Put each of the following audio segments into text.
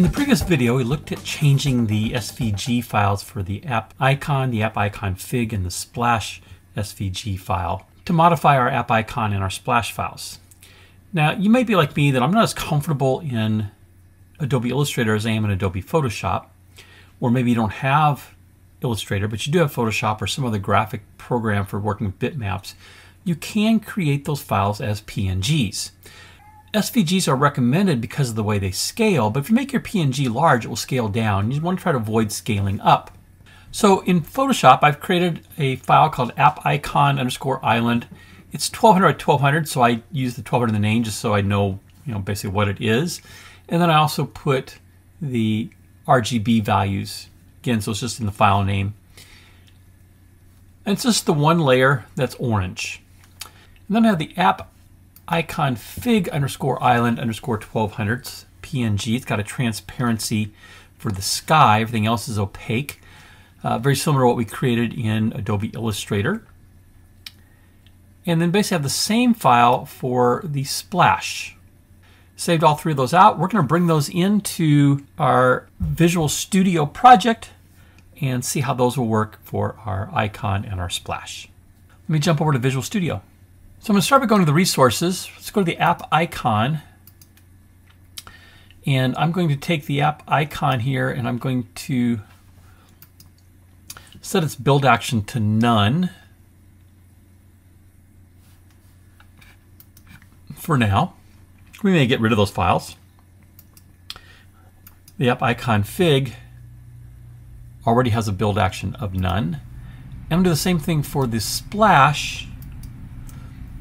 In the previous video, we looked at changing the SVG files for the app icon, the app icon fig, and the splash SVG file to modify our app icon and our splash files. Now, you may be like me that I'm not as comfortable in Adobe Illustrator as I am in Adobe Photoshop, or maybe you don't have Illustrator, but you do have Photoshop or some other graphic program for working with bitmaps. You can create those files as PNGs. SVGs are recommended because of the way they scale, but if you make your PNG large, it will scale down. You want to try to avoid scaling up. So in Photoshop, I've created a file called app icon underscore island. It's 1200 by 1200, so I use the 1200 in the name just so I know, you know, basically what it is. And then I also put the RGB values, again, so it's just in the file name. And it's just the one layer that's orange. And then I have the app icon fig underscore island underscore 1200 PNG. It's got a transparency for the sky. Everything else is opaque. Uh, very similar to what we created in Adobe Illustrator. And then basically have the same file for the splash. Saved all three of those out. We're going to bring those into our Visual Studio project and see how those will work for our icon and our splash. Let me jump over to Visual Studio. So I'm going to start by going to the resources. Let's go to the app icon. And I'm going to take the app icon here and I'm going to set its build action to none for now. We may get rid of those files. The app icon fig already has a build action of none. And I'm going to do the same thing for the splash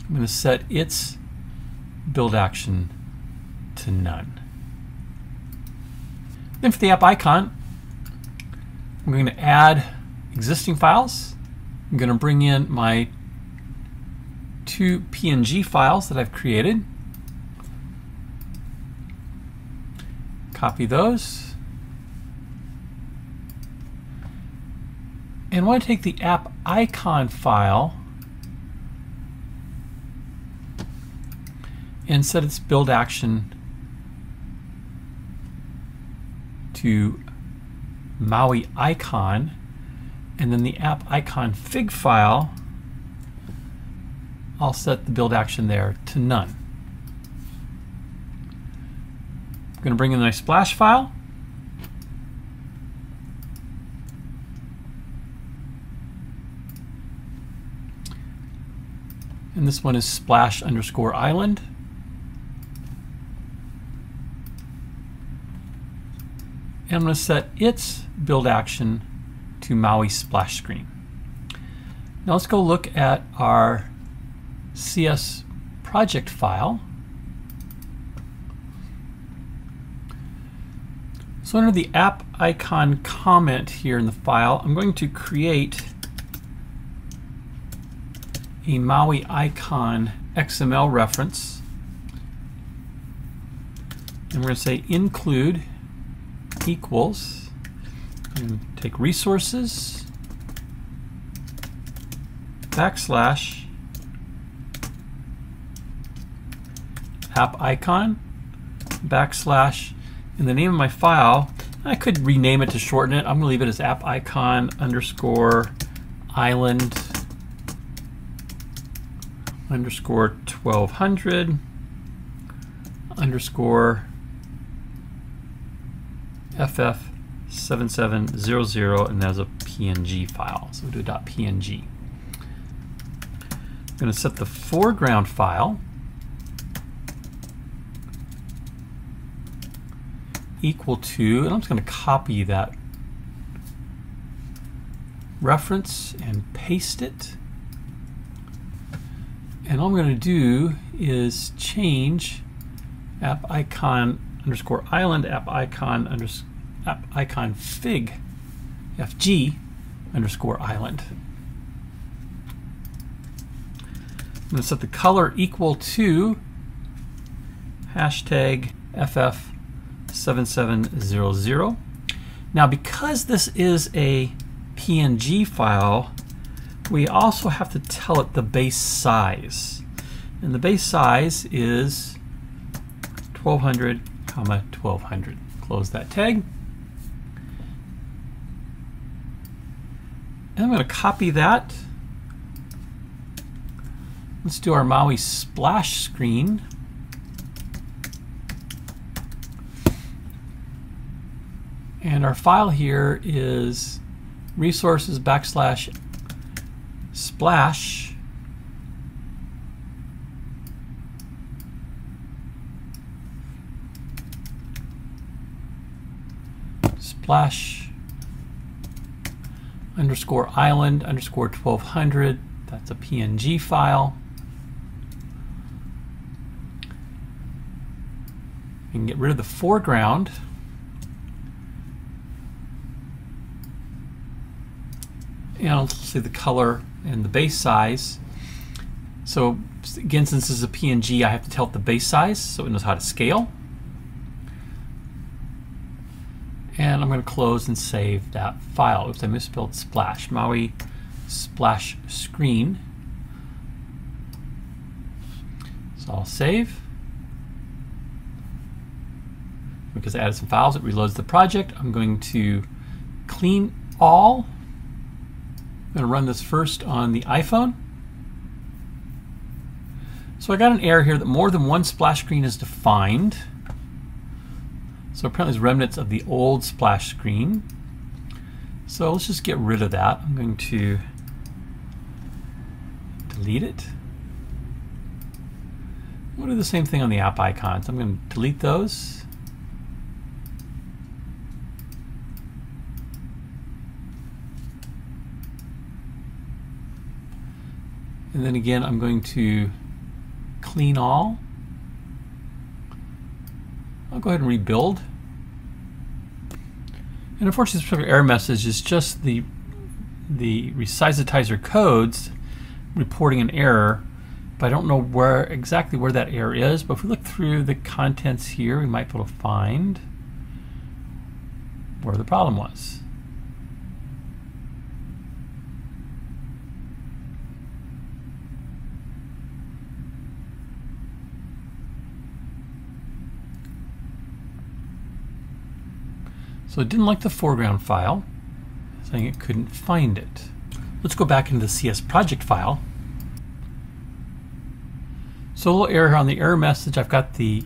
I'm going to set its build action to none. Then for the app icon, I'm going to add existing files. I'm going to bring in my two PNG files that I've created. Copy those. And I want to take the app icon file and set its build action to Maui icon and then the app icon fig file I'll set the build action there to none. I'm going to bring in my splash file and this one is splash underscore island and I'm going to set its build action to Maui splash screen. Now let's go look at our CS project file. So under the app icon comment here in the file, I'm going to create a Maui icon XML reference. And we're going to say include equals, and take resources, backslash, app icon, backslash, in the name of my file, I could rename it to shorten it. I'm to leave it as app icon underscore island underscore 1200 underscore ff7700 and that's a PNG file. So we do a .png. I'm going to set the foreground file equal to, and I'm just going to copy that reference and paste it. And all I'm going to do is change app icon underscore island app icon underscore app icon fig fg underscore island. I'm going to set the color equal to hashtag ff7700. Now because this is a PNG file, we also have to tell it the base size. And the base size is 1200 comma 1200 Close that tag. And I'm going to copy that. Let's do our Maui splash screen. And our file here is resources backslash splash splash underscore island underscore 1200 that's a PNG file you can get rid of the foreground and I'll say the color and the base size. So again, since this is a PNG, I have to tell it the base size so it knows how to scale. And I'm going to close and save that file. Oops, I misspelled splash. Maui splash screen. So I'll save. Because I added some files, it reloads the project. I'm going to clean all I'm going to run this first on the iPhone. So I got an error here that more than one splash screen is defined. So apparently it's remnants of the old splash screen. So let's just get rid of that. I'm going to delete it. We'll do the same thing on the app icons. I'm going to delete those. And then again, I'm going to clean all. I'll go ahead and rebuild. And unfortunately, this particular error message is just the the resizetizer codes reporting an error, but I don't know where exactly where that error is. But if we look through the contents here, we might be able to find where the problem was. So it didn't like the foreground file, saying it couldn't find it. Let's go back into the CS project file. So a little error on the error message. I've got the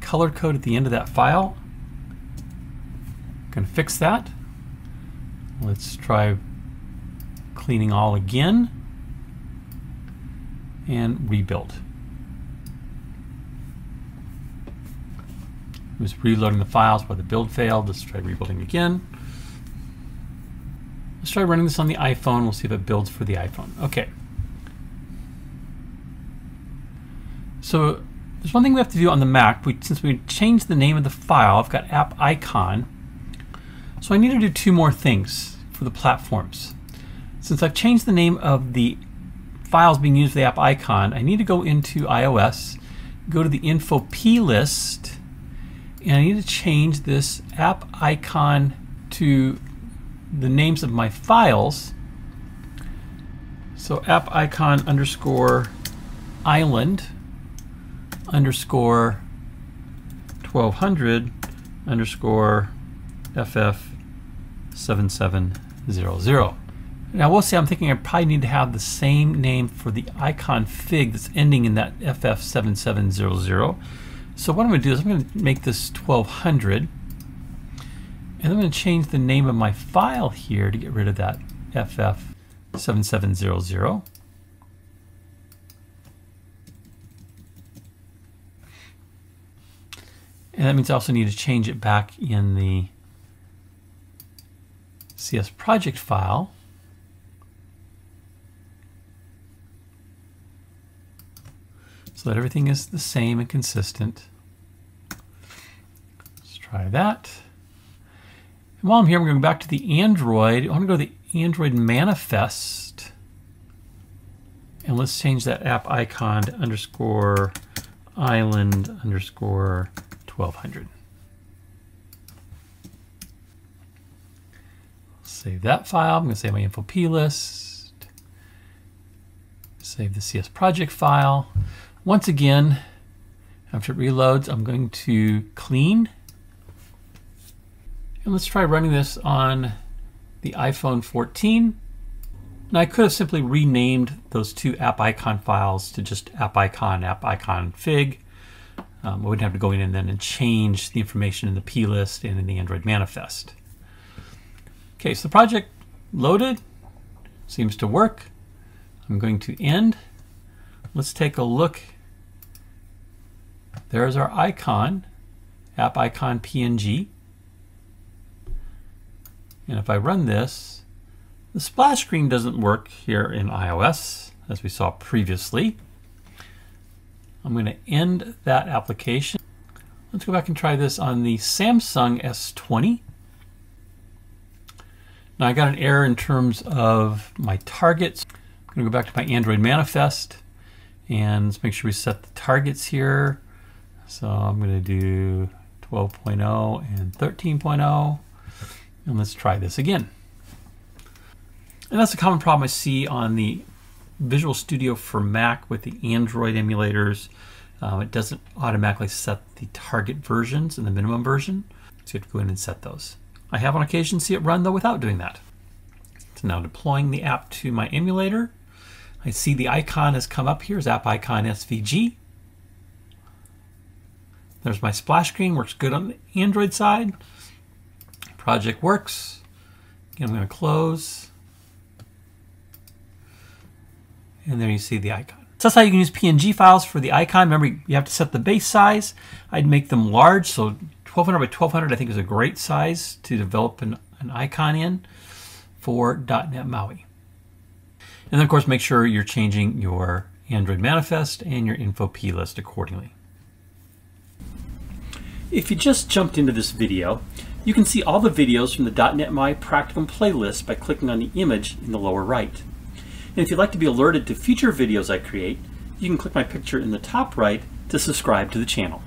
color code at the end of that file. To fix that. Let's try cleaning all again and rebuild. It was reloading the files while the build failed. Let's try rebuilding again. Let's try running this on the iPhone. We'll see if it builds for the iPhone. Okay. So there's one thing we have to do on the Mac. We, since we changed the name of the file, I've got app icon. So I need to do two more things for the platforms. Since I've changed the name of the files being used for the app icon, I need to go into iOS, go to the info plist, and I need to change this app icon to the names of my files. So app icon underscore island underscore 1200 underscore ff7700. Now we'll see, I'm thinking I probably need to have the same name for the icon fig that's ending in that ff7700. So what I'm going to do is I'm going to make this 1200 and I'm going to change the name of my file here to get rid of that FF7700. And that means I also need to change it back in the CS project file. So that everything is the same and consistent. Let's try that. And while I'm here, I'm going back to the Android. I want to go to the Android manifest. And let's change that app icon to underscore island underscore 1200. Save that file. I'm going to save my info plist. Save the CS project file. Once again, after it reloads, I'm going to clean. And let's try running this on the iPhone 14. And I could have simply renamed those two app icon files to just app icon, app icon fig. Um, I wouldn't have to go in and then and change the information in the plist and in the Android manifest. Okay, so the project loaded, seems to work. I'm going to end. Let's take a look. There's our icon, app icon PNG. And if I run this, the splash screen doesn't work here in iOS, as we saw previously. I'm going to end that application. Let's go back and try this on the Samsung S20. Now I got an error in terms of my targets. I'm going to go back to my Android manifest and let's make sure we set the targets here. So I'm going to do 12.0 and 13.0 and let's try this again. And that's a common problem I see on the Visual Studio for Mac with the Android emulators. Um, it doesn't automatically set the target versions and the minimum version, so you have to go in and set those. I have on occasion see it run though without doing that. So now deploying the app to my emulator, I see the icon has come up here as app icon SVG. There's my splash screen, works good on the Android side. Project works. Again, I'm going to close. And there you see the icon. So that's how you can use PNG files for the icon. Remember, you have to set the base size. I'd make them large, so 1200 by 1200 I think is a great size to develop an, an icon in for .NET MAUI. And then of course make sure you're changing your Android manifest and your info plist accordingly. If you just jumped into this video, you can see all the videos from the .NET MAUI Practicum playlist by clicking on the image in the lower right. And if you'd like to be alerted to future videos I create, you can click my picture in the top right to subscribe to the channel.